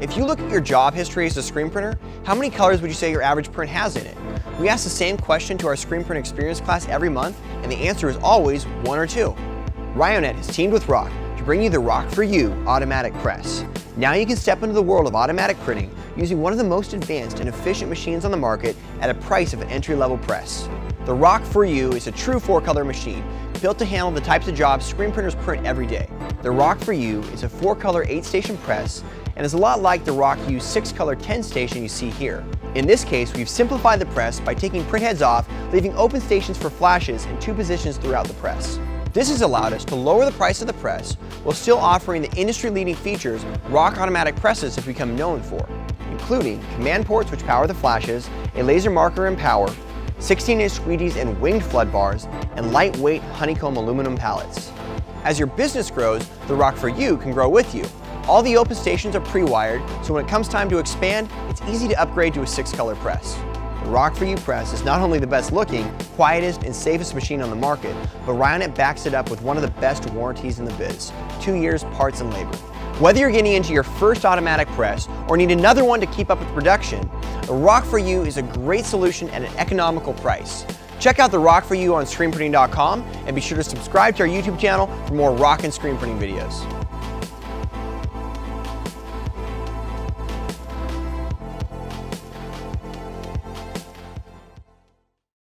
If you look at your job history as a screen printer, how many colors would you say your average print has in it? We ask the same question to our screen print experience class every month, and the answer is always one or two. Ryonet has teamed with ROQ to bring you the ROQ 4 You automatic press. Now you can step into the world of automatic printing using one of the most advanced and efficient machines on the market at a price of an entry-level press. The ROQ 4 You is a true four-color machine built to handle the types of jobs screen printers print every day. The ROQ 4 You is a four-color eight-station press and is a lot like the ROQ YOU 6-color 10-station you see here. In this case, we've simplified the press by taking printheads off, leaving open stations for flashes in two positions throughout the press. This has allowed us to lower the price of the press while still offering the industry-leading features ROQ automatic presses have become known for, including command ports which power the flashes, a laser marker and power, 16-inch squeegees and winged flood bars, and lightweight honeycomb aluminum pallets. As your business grows, the ROQ 4 You can grow with you. All the open stations are pre-wired, so when it comes time to expand, it's easy to upgrade to a six-color press. The ROQ 4 You press is not only the best looking, quietest, and safest machine on the market, but Ryonet backs it up with one of the best warranties in the biz, two years parts and labor. Whether you're getting into your first automatic press or need another one to keep up with production, the ROQ 4 You is a great solution at an economical price. Check out the ROQ 4 You on screenprinting.com and be sure to subscribe to our YouTube channel for more ROQ and screen printing videos.